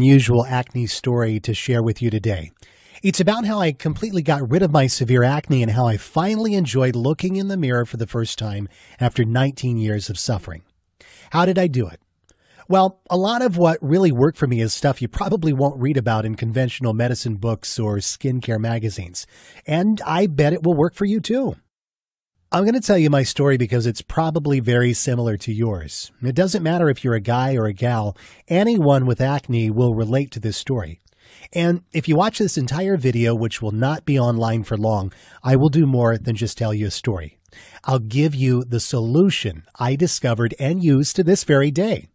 unusual acne story to share with you today. It's about how I completely got rid of my severe acne and how I finally enjoyed looking in the mirror for the first time after 19 years of suffering. How did I do it? Well, a lot of what really worked for me is stuff you probably won't read about in conventional medicine books or skincare magazines. And I bet it will work for you too. I'm going to tell you my story because it's probably very similar to yours. It doesn't matter if you're a guy or a gal, anyone with acne will relate to this story. And if you watch this entire video, which will not be online for long, I will do more than just tell you a story. I'll give you the solution I discovered and use to this very day.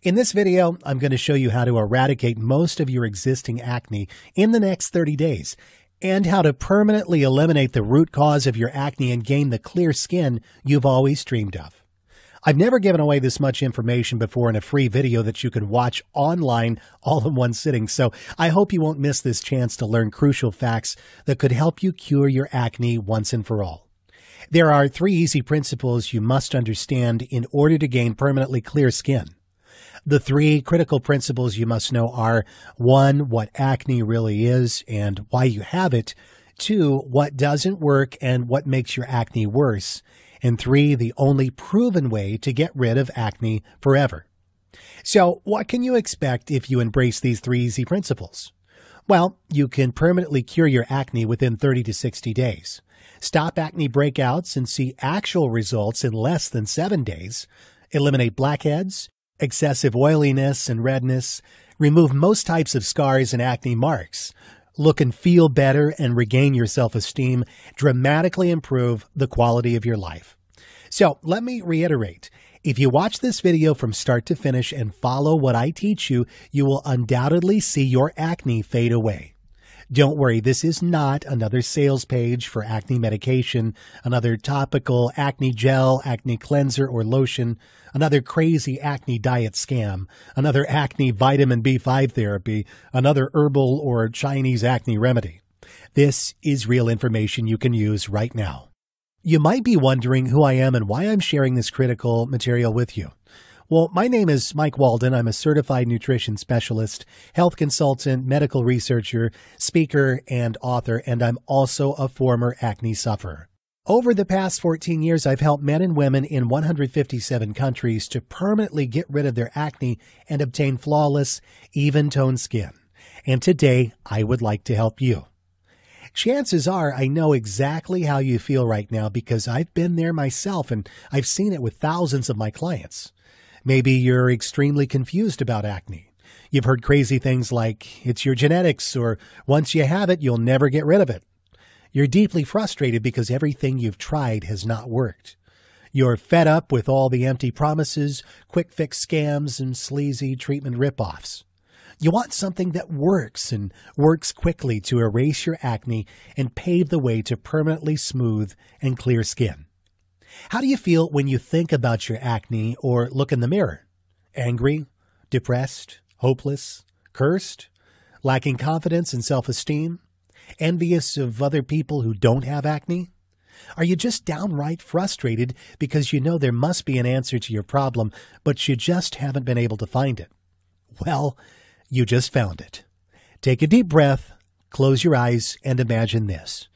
In this video, I'm going to show you how to eradicate most of your existing acne in the next 30 days and how to permanently eliminate the root cause of your acne and gain the clear skin you've always dreamed of. I've never given away this much information before in a free video that you can watch online all in one sitting, so I hope you won't miss this chance to learn crucial facts that could help you cure your acne once and for all. There are three easy principles you must understand in order to gain permanently clear skin. The three critical principles you must know are one, what acne really is and why you have it. Two, what doesn't work and what makes your acne worse. And three, the only proven way to get rid of acne forever. So, what can you expect if you embrace these three easy principles? Well, you can permanently cure your acne within 30 to 60 days. Stop acne breakouts and see actual results in less than seven days. Eliminate blackheads, excessive oiliness and redness, remove most types of scars and acne marks, look and feel better and regain your self esteem, dramatically improve the quality of your life. So let me reiterate. If you watch this video from start to finish and follow what I teach you, you will undoubtedly see your acne fade away. Don't worry, this is not another sales page for acne medication, another topical acne gel, acne cleanser, or lotion, another crazy acne diet scam, another acne vitamin B5 therapy, another herbal or Chinese acne remedy. This is real information you can use right now. You might be wondering who I am and why I'm sharing this critical material with you. Well, my name is Mike Walden. I'm a certified nutrition specialist, health consultant, medical researcher, speaker, and author, and I'm also a former acne sufferer. Over the past 14 years, I've helped men and women in 157 countries to permanently get rid of their acne and obtain flawless, even toned skin. And today, I would like to help you. Chances are I know exactly how you feel right now because I've been there myself and I've seen it with thousands of my clients. Maybe you're extremely confused about acne. You've heard crazy things like, it's your genetics, or once you have it, you'll never get rid of it. You're deeply frustrated because everything you've tried has not worked. You're fed up with all the empty promises, quick fix scams, and sleazy treatment ripoffs. You want something that works and works quickly to erase your acne and pave the way to permanently smooth and clear skin. How do you feel when you think about your acne or look in the mirror? Angry, depressed, hopeless, cursed, lacking confidence and self esteem, envious of other people who don't have acne? Are you just downright frustrated because you know there must be an answer to your problem, but you just haven't been able to find it? Well, you just found it. Take a deep breath, close your eyes, and imagine this.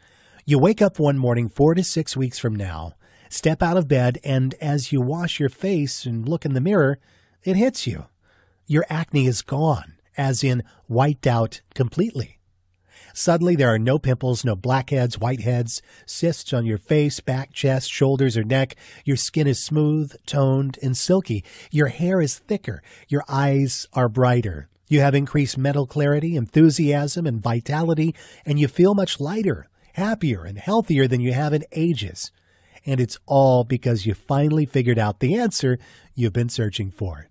You wake up one morning four to six weeks from now Step out of bed, and as you wash your face and look in the mirror, it hits you. Your acne is gone, as in wiped out completely. Suddenly, there are no pimples, no blackheads, whiteheads, cysts on your face, back, chest, shoulders, or neck. Your skin is smooth, toned, and silky. Your hair is thicker. Your eyes are brighter. You have increased mental clarity, enthusiasm, and vitality, and you feel much lighter, happier, and healthier than you have in ages and it's all because you finally figured out the answer you've been searching for.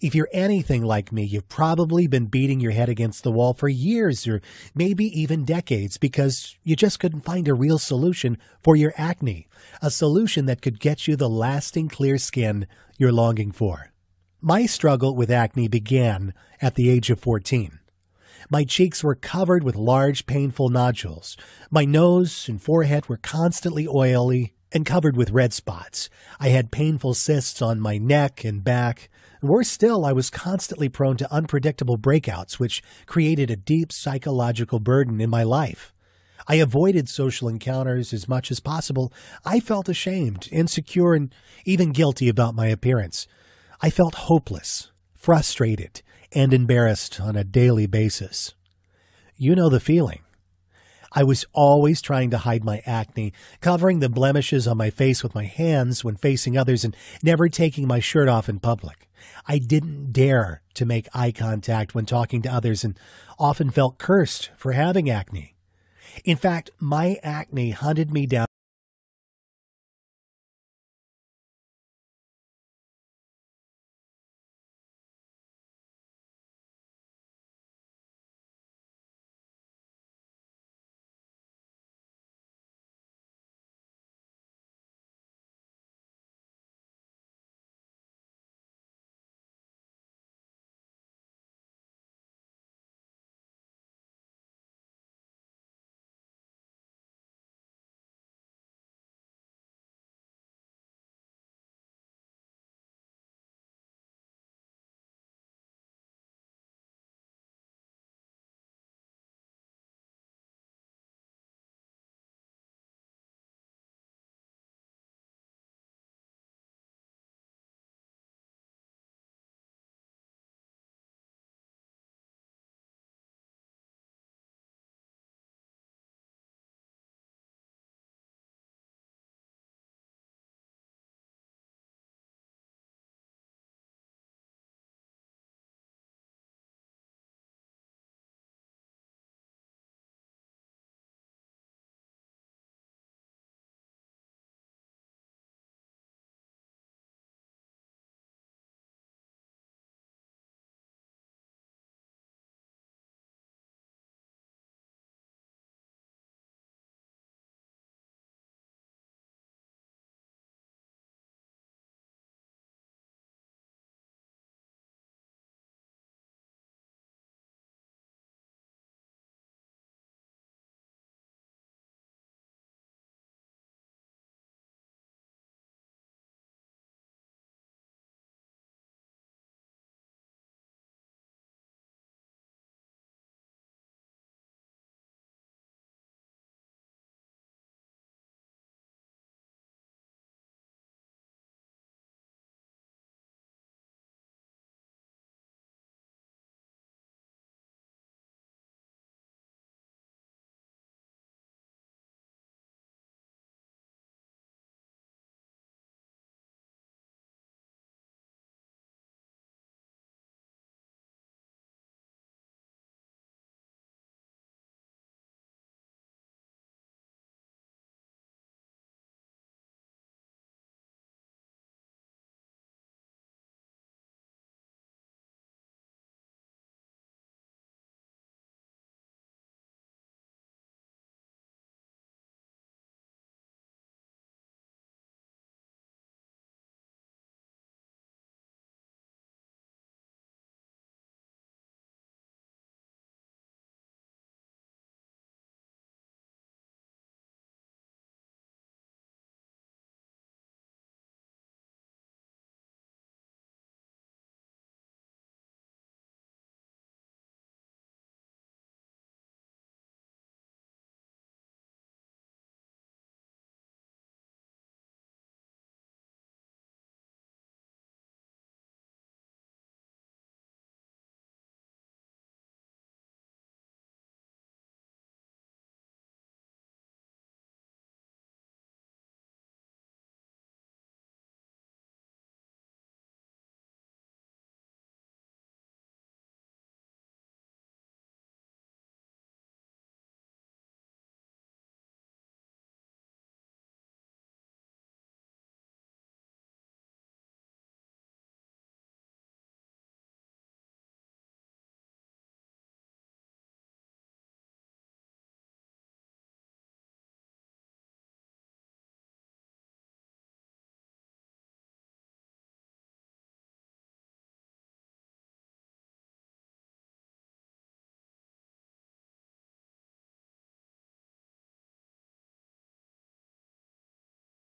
If you're anything like me, you've probably been beating your head against the wall for years or maybe even decades because you just couldn't find a real solution for your acne, a solution that could get you the lasting clear skin you're longing for. My struggle with acne began at the age of 14. My cheeks were covered with large, painful nodules. My nose and forehead were constantly oily, and covered with red spots. I had painful cysts on my neck and back, Worse still, I was constantly prone to unpredictable breakouts, which created a deep psychological burden in my life. I avoided social encounters as much as possible. I felt ashamed, insecure, and even guilty about my appearance. I felt hopeless, frustrated, and embarrassed on a daily basis. You know the feeling. I was always trying to hide my acne, covering the blemishes on my face with my hands when facing others and never taking my shirt off in public. I didn't dare to make eye contact when talking to others and often felt cursed for having acne. In fact, my acne hunted me down